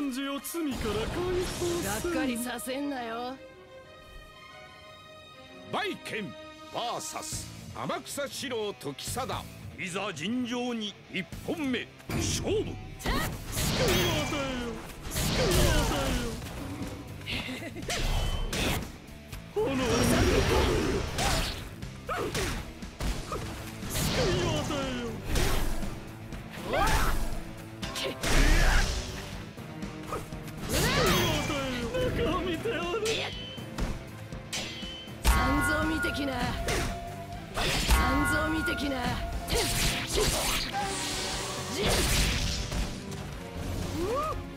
汝を罪から解放がっかりさせんなよ。バイケン VS 天草四郎時貞。いざ尋常に一本目。勝負。救い与えよ。救い与えよ。炎 を三蔵見てきな。三蔵見てきな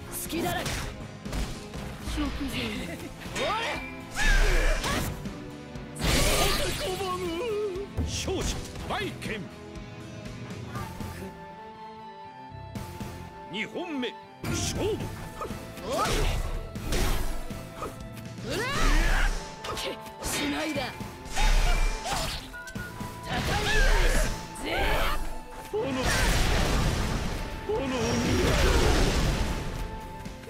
好きだらけ。食材拒む勝者バイケン二本目勝負しないだ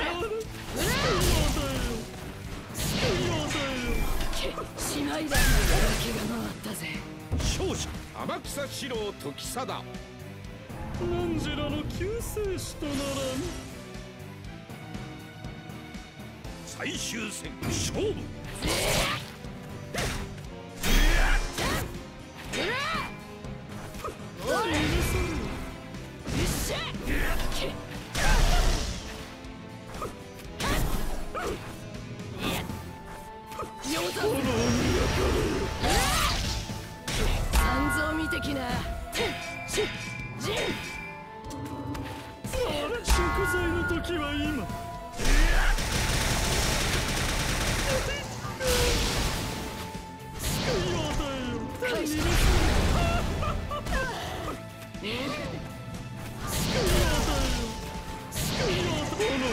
中を見ておる救いを与えよ救いを与えよしないだ気が回ったぜ。勝者天草四郎時らの救世主とならぬ最終戦勝負。食材の時は今。救いを与えよ。返し救いを与えよ。救いを与えよ。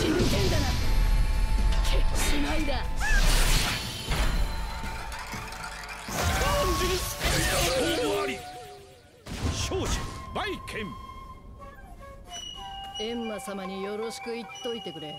真剣だなしないだ終わり勝者バイケンエンマ様によろしく言っといてくれ。